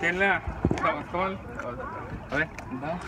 Tiens là, comment, comment, allez, là.